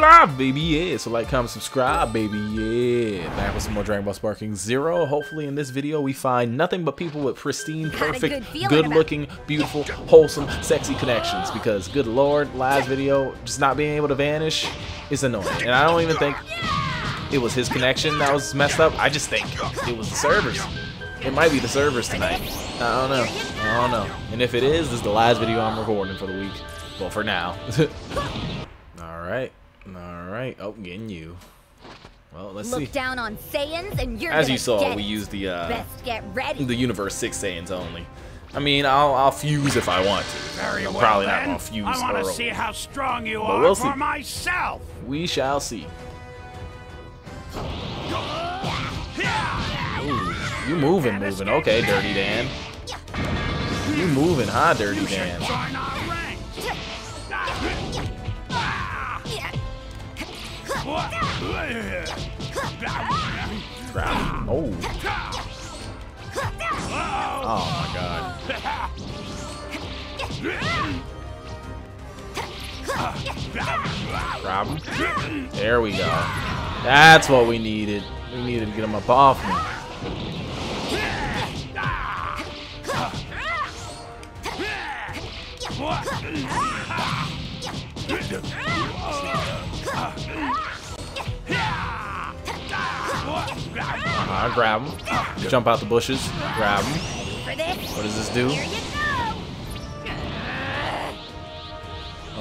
live, baby. Yeah. So like, comment, subscribe, baby. Yeah. Back with some more Dragon Ball Sparking Zero. Hopefully, in this video, we find nothing but people with pristine, perfect, good-looking, beautiful, wholesome, sexy connections. Because, good lord, last video, just not being able to vanish is annoying. And I don't even think it was his connection that was messed up. I just think it was the servers. It might be the servers tonight. I don't know. I don't know. And if it is, this is the last video I'm recording for the week. Well, for now. Alright. Alright. Oh, getting you. Well, let's Look see. down on Saiyans and you're As you saw, get we used the uh, Best get ready. the Universe 6 Saiyans only. I mean, I'll, I'll fuse if I want to. Very I'm well, probably not going to fuse I want to see how strong you But are we'll for see. myself. We shall see. Ooh, you moving, moving. Okay, Dirty Dan. You moving, huh, Dirty Dan? Oh. My god. There we go. That's what we needed. We needed to get him up off me. Uh-huh, grab him. Jump out the bushes. Grab him. What does this do? here you go.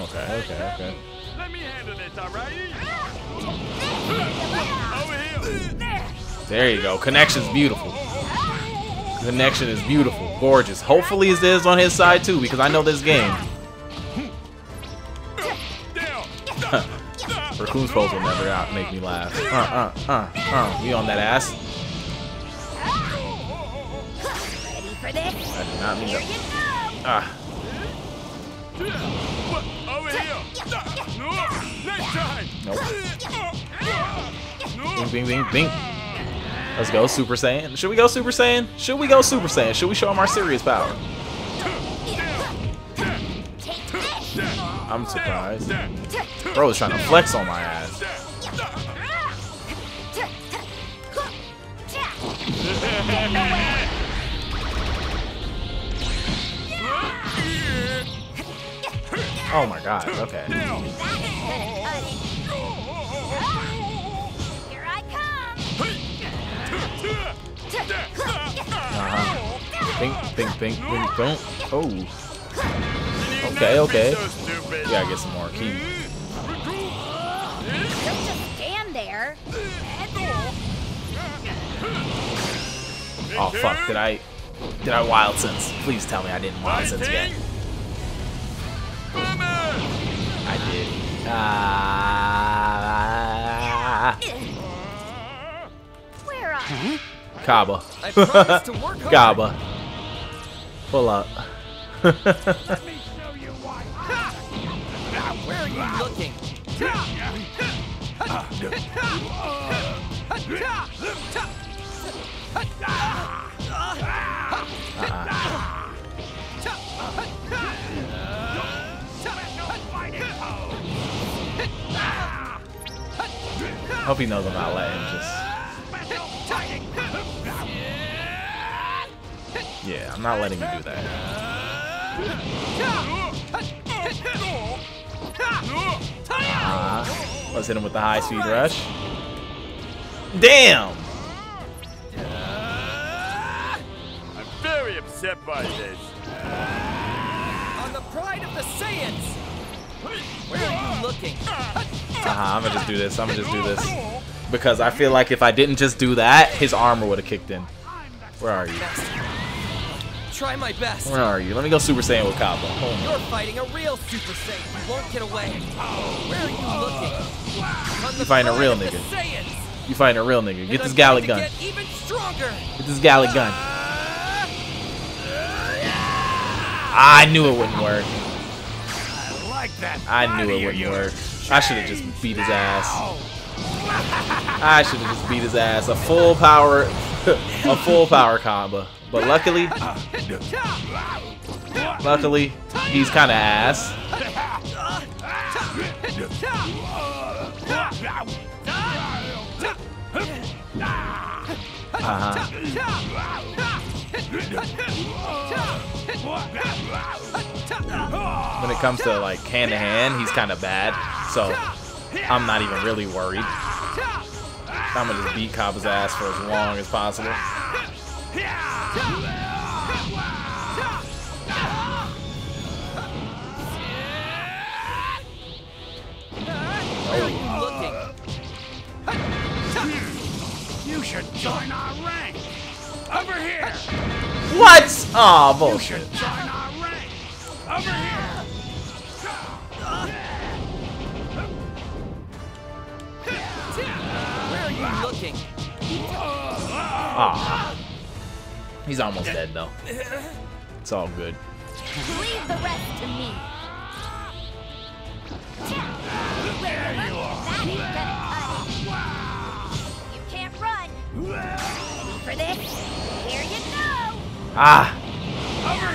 Okay, okay, okay. Let me handle this, alrighty? There. There you go. Connection's beautiful. Connection is beautiful. Gorgeous. Hopefully it is on his side too, because I know this game. Recoome's pose will never out make me laugh. Uh, uh, uh, uh. We on that ass. Not mean Here to. Ah. Over here. No. Next time. Nope. Bing, bing, bing, bing. Let's go, Super Saiyan. Should we go Super Saiyan? Should we go Super Saiyan? Should we show him our serious power? I'm surprised. Bro is trying to flex on my ass. Oh my god, okay. Here I come. Uh-huh. Bing, bing, bing, bing, don't. Oh. Okay, okay. So stupid. Get some more key. Don't just stand there. Oh fuck, did I did I wild sense? Please tell me I didn't wild sense yet. Did. Ah, Where are you? Cabba. I promise to work hard. Cabba. Pull up. Let me show you why. Where are you looking? Hope he knows I'm not letting just. Yeah, I'm not letting you do that. Uh, let's hit him with the high speed rush. Damn! I'm very upset by this. On the pride of the Saiyans! Where are you looking? Uh-huh, I'm gonna just do this. I'm gonna just do this. Because I feel like if I didn't just do that, his armor would have kicked in. Where are you? Try my best. Where are you? Let me go Super Saiyan with Cabba. Hold on. You're fighting a real Super Saiyan. You won't get away. Where are you looking? You fighting a real nigga. You fighting a real nigga. Get And this Galick Gun. Get even stronger. Get this Galick Gun. Ah! I knew it wouldn't work. I that. I knew it wouldn't work. I should have just beat his ass. I should have just beat his ass. A full power, a full power combo. But luckily, luckily, he's kind of ass. Uh-huh. When it comes to like hand to hand, he's kind of bad. So I'm not even really worried. I'm gonna just beat Cabba's ass for as long as possible. You should join our rank. Over here. What? Aw, oh, bullshit. Join our rank. Over here. Ah. He's almost dead though. It's all good. Leave the rest to me. There you are. That ain't gonna cut it. You can't run. Ready for this? Here you go. Ah. Over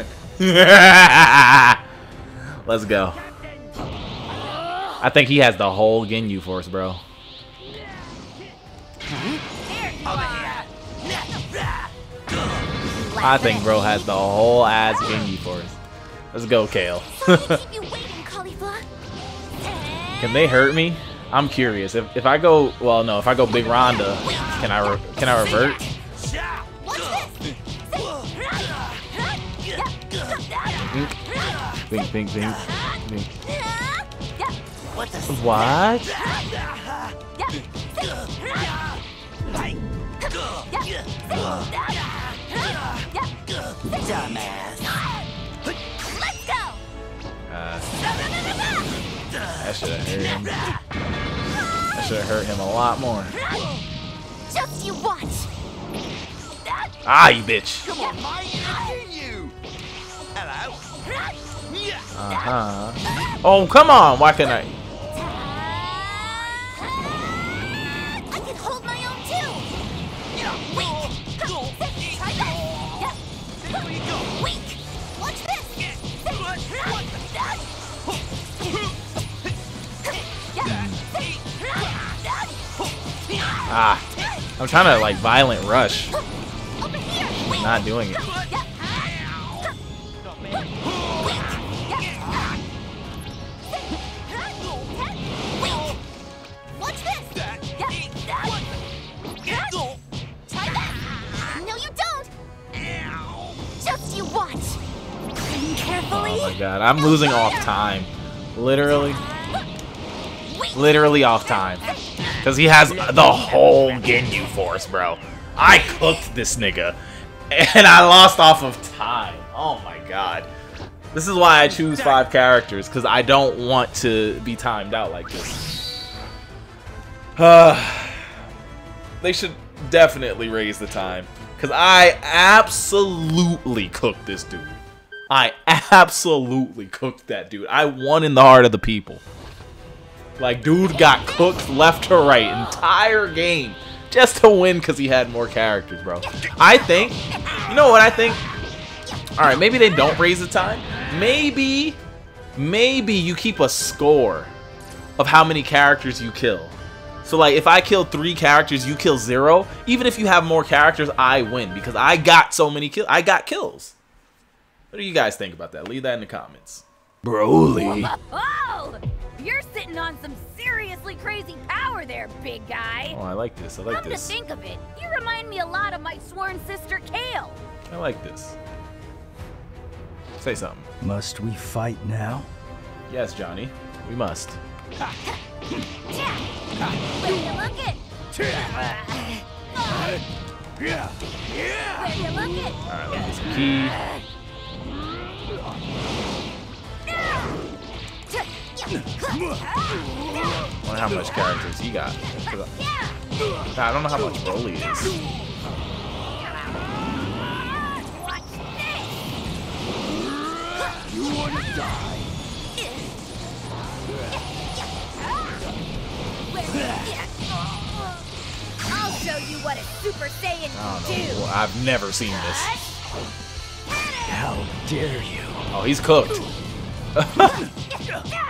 here. Let's go. I think he has the whole Ginyu Force, bro. I think bro has the whole ass Ginyu Force. Let's go, Kale. Can they hurt me? I'm curious. If if I go, well, no, if I go Big Ronda, can I can I revert? Bink, bink, bink, bink. What? Dumbass. Let's go. Uh, that should have hurt him. That should have hurt him a lot more. Just you watch. Ah, you bitch. Come on, Mike. You. Hello. Uh huh. Oh, come on. Why can't I? I Ah. I'm trying to like violent rush. Not doing it. Yep. Watch this. Try that. No, you don't. Just you watch. Cling carefully. Oh my god, I'm losing off time. Literally, literally off time. Because he has the whole Ginyu Force, bro. I cooked this nigga. And I lost off of time. Oh my god. This is why I choose five characters, because I don't want to be timed out like this. They should definitely raise the time. Because I absolutely cooked this dude. I absolutely cooked that dude. I won in the heart of the people. Like, dude got cooked left to right entire game just to win because he had more characters, bro. I think, you know what I think? All right, maybe they don't raise the time. Maybe, maybe you keep a score of how many characters you kill. So like, if I kill three characters, you kill zero. Even if you have more characters, I win because I got so many kills. I got kills. What do you guys think about that? Leave that in the comments. Broly. Oh, you're sitting on some seriously crazy power there, big guy. Oh, I like this. I like Come this. to think of it, you remind me a lot of my sworn sister Kale. I like this. Say something. Must we fight now? Yes, Johnny. We must. Where you looking? Where you looking? Alright, let's get some key. I wonder how much characters he got. I, I don't know how much Broly is. You want to die? I'll show you what a Super Saiyan can don't do. know. Well, I've never seen this. How dare you? Oh, he's cooked.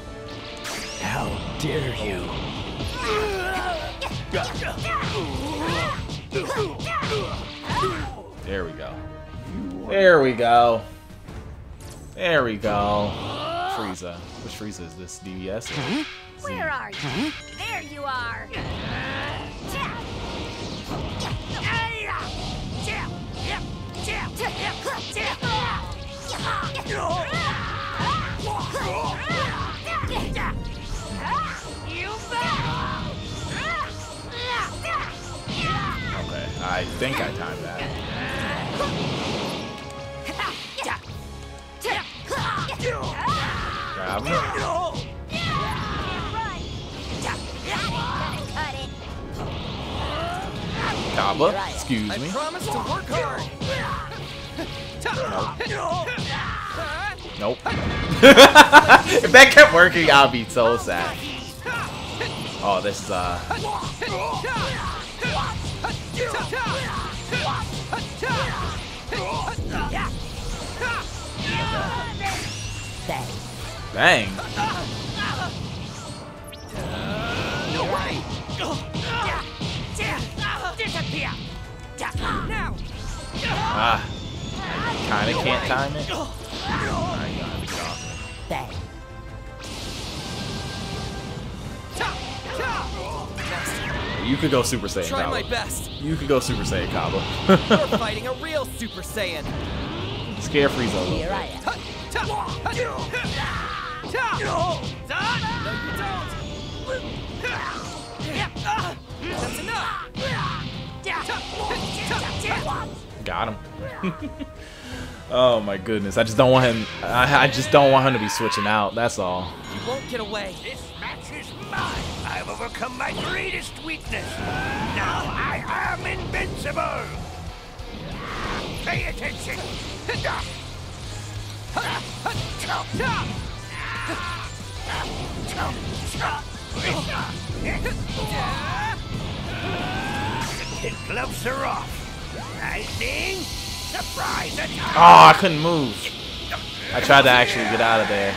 How dare you? There we go. There we go. There we go. Frieza. Which Frieza is this? DBS? Where are you? There you are. I think I timed that. Grab him. Cabba, excuse I me. promise to work hard. Nope. if that kept working, I'd be so sad. Oh, this is uh. Bang. Disappear! Now. Ah. Kinda can't time it. Alright, you have to get off. You could go Super Saiyan, Try my best. You could go Super Saiyan, Cabba. You're fighting a real Super Saiyan. Scare Frieza a little bit. No, you don't. That's enough. Got him. oh my goodness. I just don't want him. I, I just don't want him to be switching out. That's all. You won't get away. This match is mine. I've overcome my greatest weakness. Now I am invincible. Pay attention. The kid gloves are off. Lightning, surprise attack. Oh, I couldn't move. I tried to actually get out of there.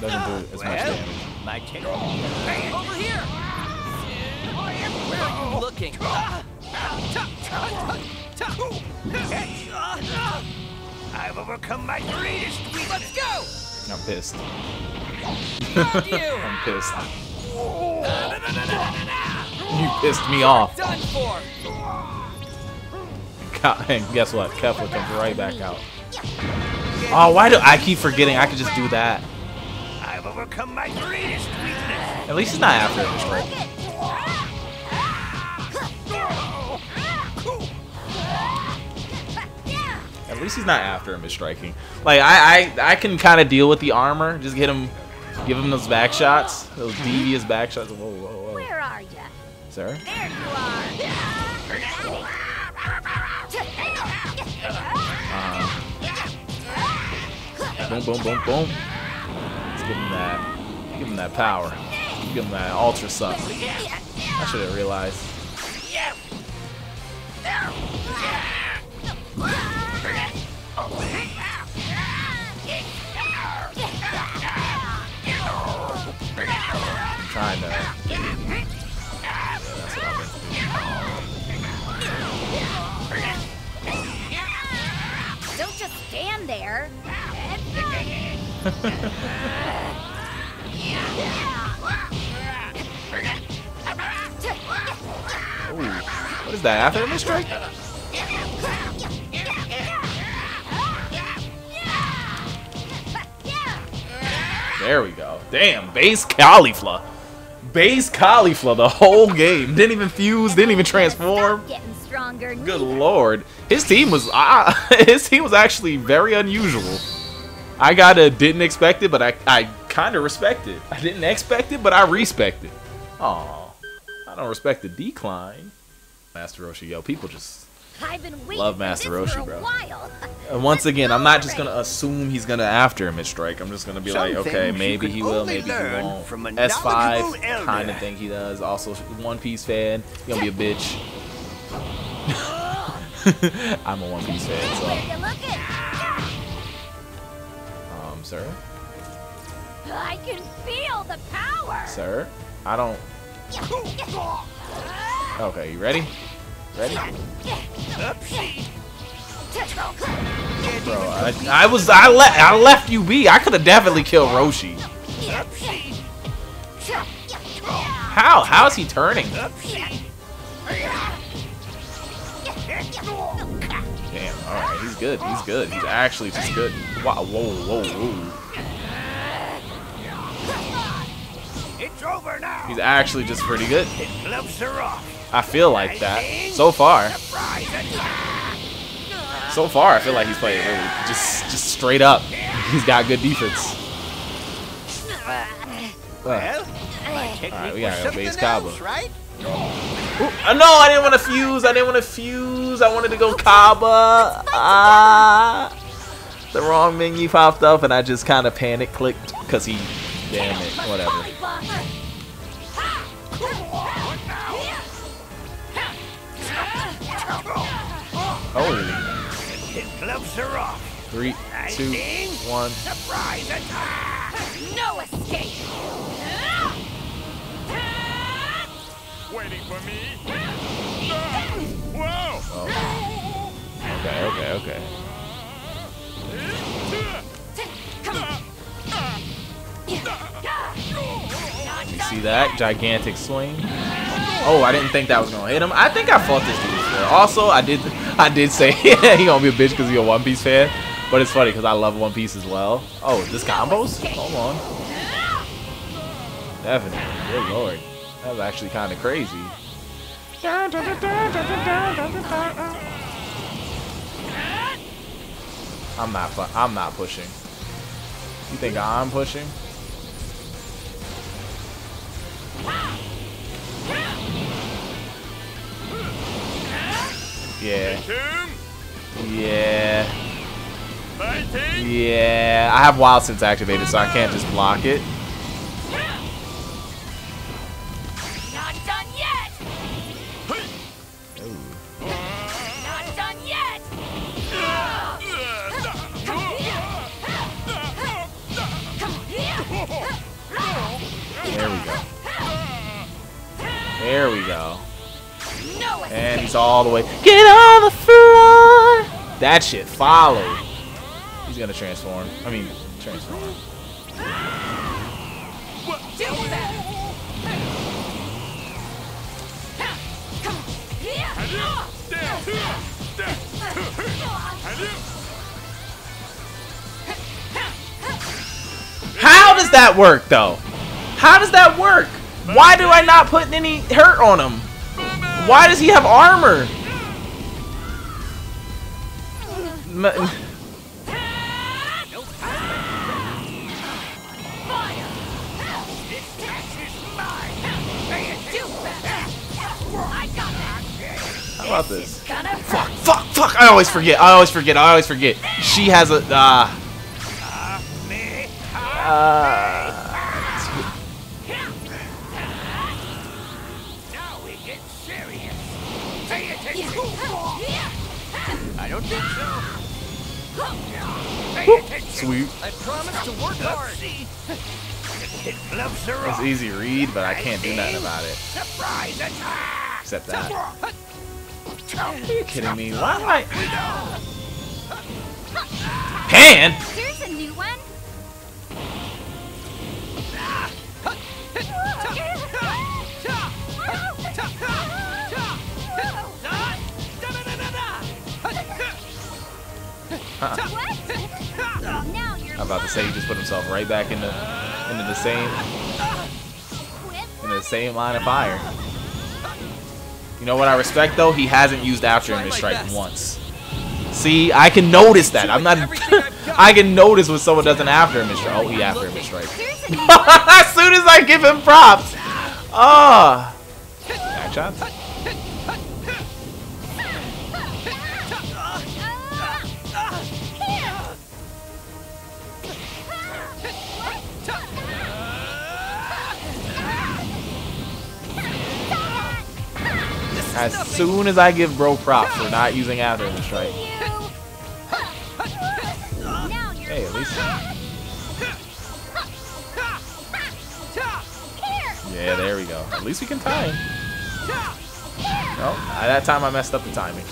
Doesn't do as much damage. My kick. Over here. Where are you looking? I've overcome my greatest weakness. Let's go. I'm pissed. You. I'm pissed. You pissed me off. Done for. God, and guess what? Kefla comes right back out. Oh, why do I keep forgetting I could just do that? I've overcome my greatest weakness. At least he's not after it, right? At least he's not after him is striking. Like I, I, I can kind of deal with the armor. Just get him, give him those back shots, those devious back shots. Whoa, whoa, whoa, Where are you? sir. There you are. Uh, boom, boom, boom, boom. Give him that. Give him that power. Give him that ultra suck. I should have realized. I'm trying to. Don't just stand there. Ooh, what is that? After strike? There we go. Damn, base cauliflower. Base cauliflower the whole game. Didn't even fuse, didn't even transform. Getting stronger. Good lord. His team was uh, his team was actually very unusual. I gotta didn't expect it, but I I kind of respect it. I didn't expect it, but I respect it. Oh, I don't respect the decline. Master Roshi, yo, people just I've been Love Master Roshi, bro. And once again, I'm not just gonna assume he's gonna after him at strike. I'm just gonna be Some like, okay, maybe he will, maybe he won't. from a S5 kind of think he does. Also, One Piece fan. He gonna be a bitch. I'm a One Piece fan, so sir, I can feel the power. sir, I don't. Okay, you ready? Ready? Bro, I, I was I let I left you be. I could have definitely killed Roshi. How? How is he turning? Damn. All right, he's good. He's good. He's actually just good. Wow. Whoa. Whoa. Whoa. It's over now. He's actually just pretty good. Gloves are off. I feel like that so far. So far, I feel like he's playing really just just straight up. He's got good defense. Well, Alright, we gotta go base else, right? Uh, no, I didn't want to fuse. I didn't want to fuse. I wanted to go Cabba. Ah, the wrong menu popped up, and I just kind of panic clicked because he. Damn it. Whatever. Holy. Gloves are off. Three, two, one. Surprise attack. No escape. Waiting for me? Whoa! Oh. Okay, okay, okay. You see that gigantic swing? Oh, I didn't think that was gonna hit him. I think I fought this dude before. Also, I did, I did say he gonna be a bitch because he a One Piece fan. But it's funny because I love One Piece as well. Oh, this combos? Hold on. Definitely. Good lord. That was actually kind of crazy. I'm not. I'm not pushing. You think I'm pushing? Yeah. Yeah. Yeah. I have Wild Sense activated, so I can't just block it. All the way. Get on the floor. That shit followed. He's gonna transform. I mean, transform. How does that work, though? How does that work? Why do I not put any hurt on him? Why does he have armor? M- How about this? Fuck, fuck, fuck! I always forget. I always forget. I always forget. She has a. Uh, uh, sweet. I promise to work hard. The gloves are It's easy to read, but I can't do nothing about it. Surprise attack. Except that. Are you kidding me? Why am I. Pan? Here's a new one. What? Now you're I'm about to say he just put himself right back into into the same into the same line of fire. You know what I respect though? He hasn't used after image strike once. See, I can notice that. I'm not. I can notice when someone doesn't after image strike. Oh, he after image strike. as soon as I give him props. Ah. Oh. Back shots. As soon as I give bro props for not using after image strike. Hey, at least. Yeah, there we go. At least we can tie him. No, oh, that time I messed up the timing.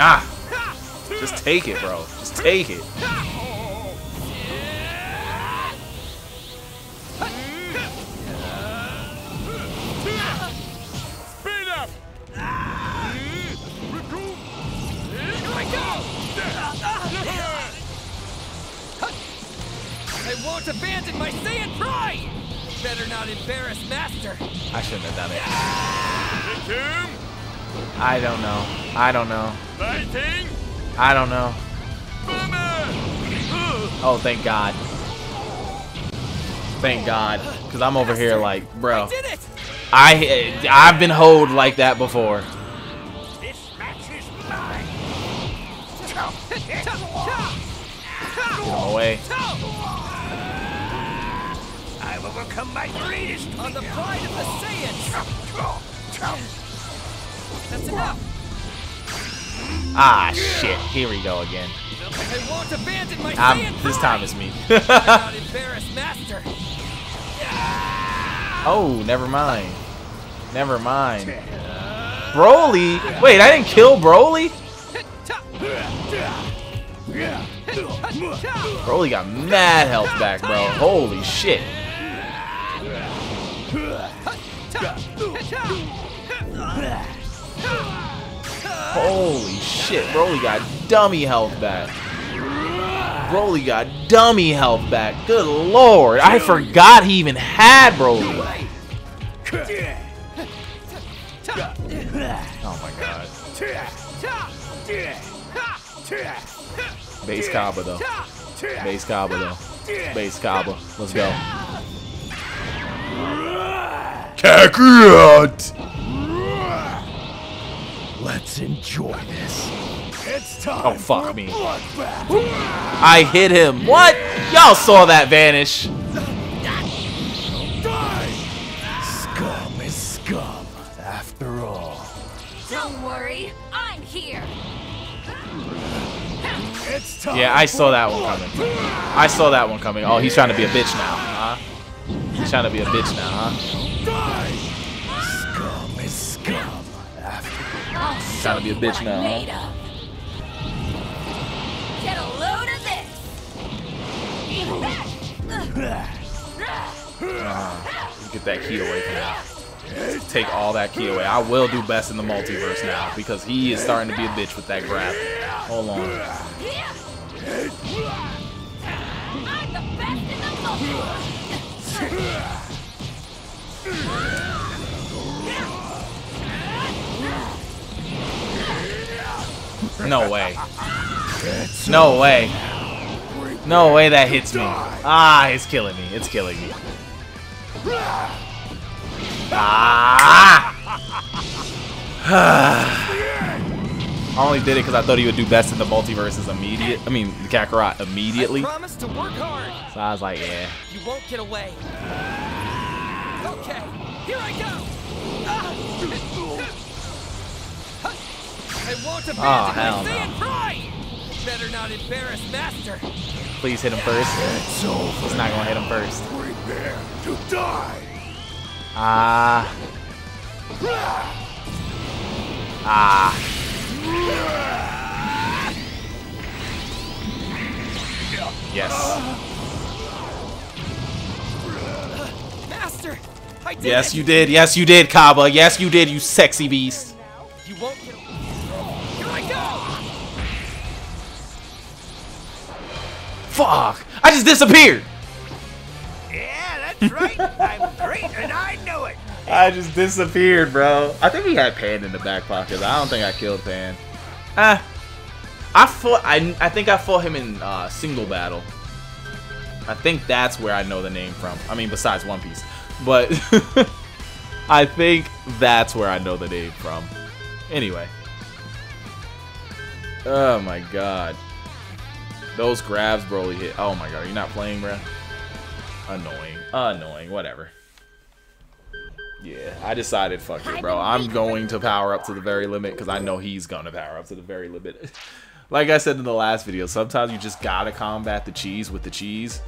Ah! Just take it, bro. Just take it. I won't abandon my Saiyan pride! Better not embarrass Master. I shouldn't have done it. I don't know. I don't know. Fighting. I don't know. Oh, thank God. Thank God. Because I'm over here like, bro. I, I've been hoed like that before. This match is mine. Get away. I've overcome my greatest On the pride of the Saiyans! That's enough! Ah, shit. Here we go again. I won't abandon my I'm, Saiyan this time it's me. not embarrass Master. oh, never mind. Never mind. Broly? Wait, I didn't kill Broly? Broly got mad health back, bro. Holy shit. Holy shit, Broly got dummy health back. Broly got dummy health back. Good lord, I forgot he even had Broly. Oh my god. Base Cabba though. Base Cabba though. Base Cabba. Let's go. Kakarot! Let's enjoy this. It's time. Oh fuck me. I hit him. What? Y'all saw that vanish. Scum is scum, after all. Don't worry, I'm here. It's time. Yeah, I saw that one coming. I saw that one coming. Oh, he's trying to be a bitch now, huh? He's trying to be a bitch now, huh? Scum is scum, after to be a bitch now, huh? Get a load of this. Get that key away from me. Take all that key away. I will do best in the multiverse now because he is starting to be a bitch with that grab. Hold on. No way. No way. No way that hits me. Ah, it's killing me. It's killing me. Ah! I only did it because I thought he would do best in the multiverses immediate. I mean, the Kakarot immediately. I promise to work hard. So I was like, yeah. You won't get away. Okay, here I go. Ah. I won't abandon Oh, hell my no. Saiyan pride. Better not embarrass Master. Please hit him first. It's not gonna hit him first. prepare to die. Ah. Ah. Yes. Master, I did Yes, you did. Yes, you did, Cabba. Yes, you did, you sexy beast. You won't get away. Here I go. Fuck. I just disappeared. Yeah, That's right. I'm great and I know it. I just disappeared, bro. I think he had Pan in the back pocket. I don't think I killed Pan. Ah. I fought. I, I think I fought him in uh, single battle. I think that's where I know the name from. I mean, besides One Piece, but I think that's where I know the name from. Anyway. Oh my god. Those grabs Broly hit. Oh my god, you're not playing, bro? Annoying. Annoying. Whatever. Yeah, I decided, fuck it, bro. I'm going to power up to the very limit because I know he's going to power up to the very limit. like I said in the last video, sometimes you just gotta combat the cheese with the cheese.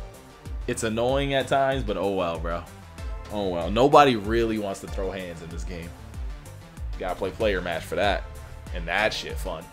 It's annoying at times, but oh well, bro. Oh well. Nobody really wants to throw hands in this game. gotta play player match for that. And that shit fun.